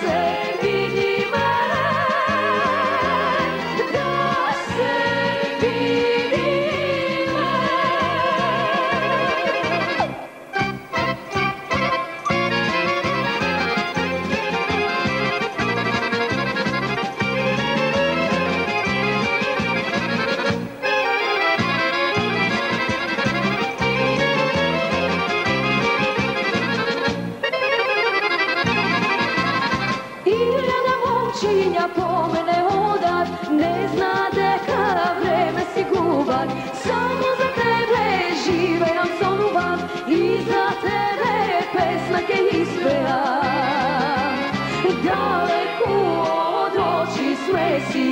say. čijnja po mene odat Ne znate kada vreme si gubat Samo za tebe žive nam zovam I za tebe pesnake ispeja Daleko od oči sve si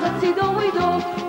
凡事都会做